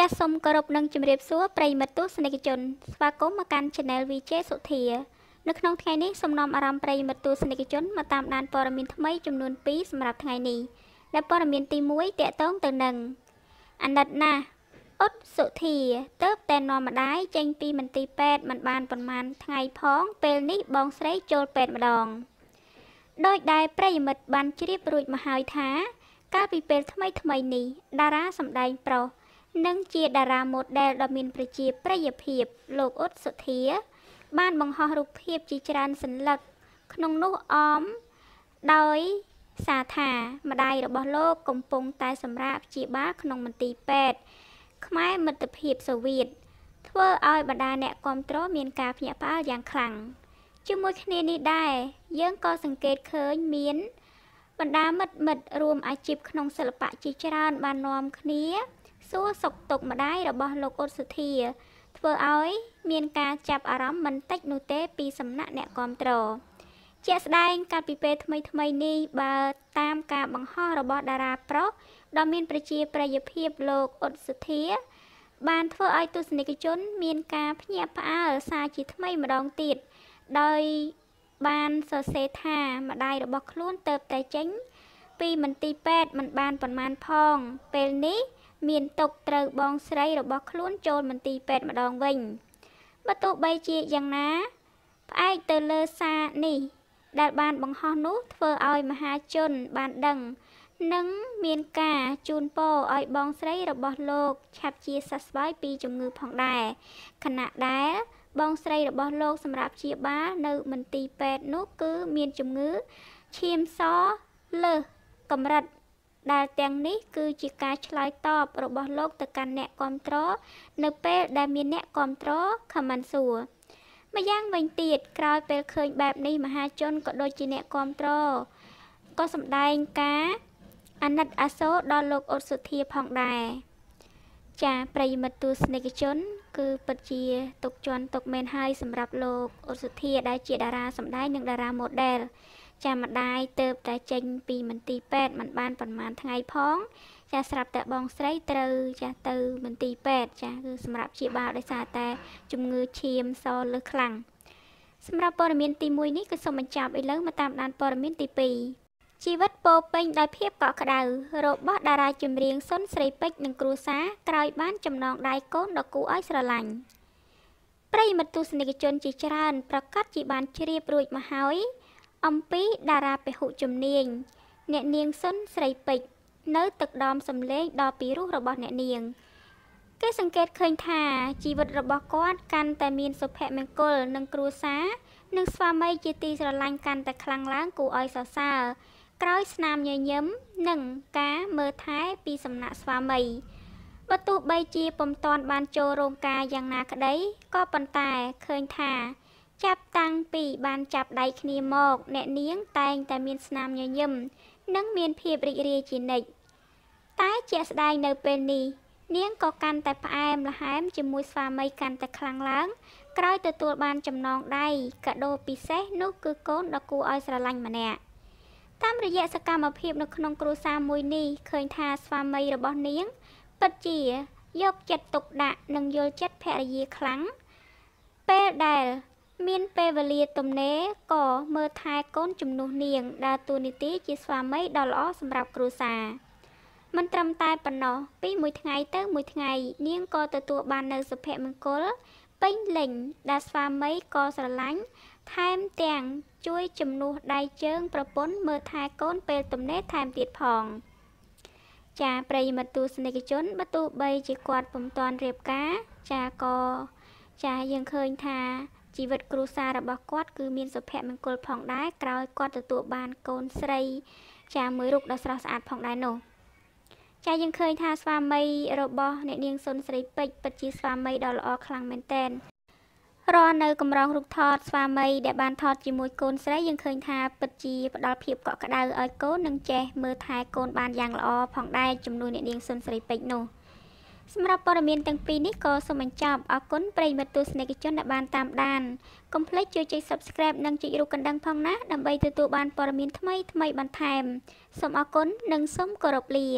ចាសសូមគោរពនឹងជម្រាបសួរប្រិយមិត្តទស្សនិកជនស្វាគមន៍មកកាន់ Channel VJ សុធានៅក្នុងថ្ងៃនេះសូមនាំអារម្មណ៍ប្រិយមិត្តទស្សនិកជនមកតាមដានព័ត៌មានថ្មីចំនួន2សម្រាប់ថ្ងៃនេះដែលព័ត៌មានទី1តកតងទៅនឹងអណិតណាស់អ៊ុតសុធាទៅតែនាំម្ដាយចេញពីមន្ទីរពេទ្យមិនបានប្រមាណថ្ងៃផង ពេលនេះបងស្រីចូលពេទ្យម្ដងដោយដែលប្រិយមិត្តបានជ្រាបរួចមកហើយថា កាលពីពេលថ្មីថ្មីនេះតារាសម្ដែងប្រុស និងជាតារាម៉ូដែលដ៏មានប្រជាប្រិយភាពលោកអ៊ុតសុធា បានបង្ហោះរូបភាពជាច្រើនសន្លឹក ក្នុងនោះអមដោយសារថាម្ដាយរបស់លោកកំពុងតែសម្រាកព្យាបាលក្នុងមន្ទីរពេទ្យខ្មែរមិត្តភាពសូវៀតធ្វើឲ្យបណ្ដាអ្នកគ្រប់គ្រងមានការភ្ញាក់ផ្អើលយ៉ាងខ្លាំងជាមួយគ្នានេះដែរយើងក៏សង្កេតឃើញមានបណ្ដាមិត្តមិត្តរួមអាជីពក្នុងសិល្បៈជាច្រើនបាននាំគ្នា សួរសុខទុក្ខម្ដាយរបស់លោកអ៊ុតសុធា ធ្វើឲ្យមានការចាប់អារម្មណ៍មិនតិចនោះទេពីសំណាក់អ្នកគាំទ្រជាក់ស្ដែងកាលពីពេលថ្មីថ្មីនេះបើតាមការបង្ហោះរបស់តារាប្រុសដ៏មានប្រជាប្រិយភាពលោកអ៊ុតសុធា បានធ្វើឲ្យទស្សនិកជន មានការភ្ញាក់ផ្អើលសារជាថ្មីម្ដងទៀតដោយបានសរសេរថាម្ដាយរបស់ខ្លួនទៅតែចេញ ពីមន្ទីរពេទ្យមិនបានប៉ុន្មានផង ពេលនេះ មានទុកត្រូវបងស្រីរបស់ខ្លួនចូលមន្ទីរពេទ្យម្ដងវិញបើទោះបីជាយ៉ាងណា ផ្អែកទៅលើសារនេះ ដែលបានបង្ហោះនោះធ្វើឲ្យមហាជនបានដឹងនិងមានការជូនពរឲ្យបងស្រីរបស់លោកឆាប់ជាសះស្បើយពីជំងឺផងដែរខណៈដែលបងស្រីរបស់លោកសម្រាប់ជាបាលនៅមន្ទីរពេទ្យនោះគឺមានជំងឺឈាមសលើសកម្រិត ដែលទាំងនេះគឺជាការឆ្លើយតបរបស់លោកទៅកាន់អ្នកគ្រប់គ្រងនៅពេលដែលមានអ្នកគ្រប់គ្រងខមមិនសួរម្យ៉ាងវិញទៀតក្រោយពេលឃើញបែបនេះមហាជនក៏ដូចជាអ្នកគ្រប់គ្រងក៏សម្ដែងការអាណិតអាសូរដល់លោកអ៊ុតសុធាផងដែរចាប្រិយមិត្តទស្សនិកជន គឺពិតជាទុកជន់ទុកមែនហើយសម្រាប់លោកអ៊ុតសុធាដែលជាតារាសម្ដែងនិងតារាម៉ូដែល ចាម្ដាយទៅតែចេញពីមន្ទីរពេទ្យមិនបានប្រហែលថ្ងៃផង ចាស្រាប់តែបងស្រីត្រូវចាទៅមន្ទីរពេទ្យចាគឺសម្រាប់ជាបាលដោយសារតែ ជំងឺឈាមសលើសខ្លាំងសម្រាប់ព័ត៌មានទី1នេះគឺសូមបញ្ចប់ឥឡូវមកតាមដានព័ត៌មានទី2ជីវិតពោពេញដោយភាពកក់ក្ដៅរបស់តារាចម្រៀងសុនស្រីពេជ្រនិងគ្រួសារក្រោយបានចំណងដៃកូនដ៏គួរឲ្យស្រឡាញ់ប្រិយមិត្តទស្សនិកជនជាច្រើនប្រកាសជាបានជ្រាបរួចមកហើយ អំពីតារាពហុជំនាញអ្នកនាងសុនស្រីពេជ្រនៅទឹកដមសំឡេងដ៏ពីរោះរបស់អ្នកនាង គេសង្កេតឃើញថាជីវិតរបស់គាត់កាន់តែមានសុភមង្គលនិងគ្រួសារនិងស្វាមីជាទីស្រឡាញ់កាន់តែខ្លាំងឡើងគួរឲ្យសរសើរក្រោយស្នាមញញឹមនិងការមើលថែពីសំណាក់ស្វាមីបើទោះបីជាពុំតាន់បានចូលរោងការយ៉ាងណាក្តីក៏ប៉ុន្តែឃើញថា ចាប់តាំងពីបានចាប់ដៃគ្នាមក អ្នកនាងតែងតែមានស្នាមញញឹមនិងមានភាពរីករាយជានិច្ចតែជាក់ស្ដែងនៅពេលនេះនាងក៏កាន់តែផ្អែមល្ហែមជាមួយស្វាមីកាន់តែខ្លាំងឡើង ក្រោយទទួលបានចំណងដៃកាដូពិសេសនោះគឺកូនដ៏គួរឲ្យស្រឡាញ់ម្នាក់តាមរយៈសកម្មភាពនៅក្នុងគ្រួសារមួយនេះឃើញថាស្វាមីរបស់នាងពិតជាយកចិត្តទុកដាក់និងយល់ចិត្តភរិយាខ្លាំងពេលដែល មានពេលវេលាទំនេរក៏មើលថែកូនជំនួសនាងដើរតួនាទីជាស្វាមីដ៏ល្អសម្រាប់គ្រួសារមិនត្រឹមតែប៉ុណ្ណោះពីមួយថ្ងៃទៅមួយថ្ងៃនាងក៏ទទួលបាននៅសុភមង្គលពេញលេញដែលស្វាមីក៏ស្រឡាញ់ថែមទាំងជួយជំនួសដៃជើងប្រពន្ធមើលថែកូនពេលទំនេរថែមទៀតផងចាប្រិយមិត្តទស្សនិកជនបើទោះបីជាគាត់ពុំតាន់រៀបការចាក៏ចាយើងឃើញថា ជីវិតគ្រួសាររបស់គាត់គឺមានសុភមង្គលផងដែរក្រោយគាត់ទទួលបានកូនស្រី ចាមួយរូបដ៏ស្រស់ស្អាតផងដែរនោះចាយើងឃើញថាស្វាមីរបស់អ្នកនាងសុនស្រីពេជ្រពិតជាស្វាមីដ៏ល្អខ្លាំងមែនទែនរាល់នៅកម្រងរូបថតស្វាមីដែលបានថតជាមួយកូនស្រីយើងឃើញថាពិតជាផ្ដល់ភាពកក់ក្ដៅឲ្យកូននិងចេះមើលថែកូនបានយ៉ាងល្អផងដែរជំនួសអ្នកនាងសុនស្រីពេជ្រនោះ សម្រាប់ព័ត៌មានទាំងពីរនេះក៏សូមបញ្ចប់អរគុណប្រិយមិត្តទស្សនិកជនដែលបានតាមដានកុំភ្លេចជួយចុច Subscribe និងចុចរូបកណ្ដឹងផងណាដើម្បីទទួលបានព័ត៌មានថ្មីៗបន្ថែមសូមអរគុណនិងសូមគោរពលា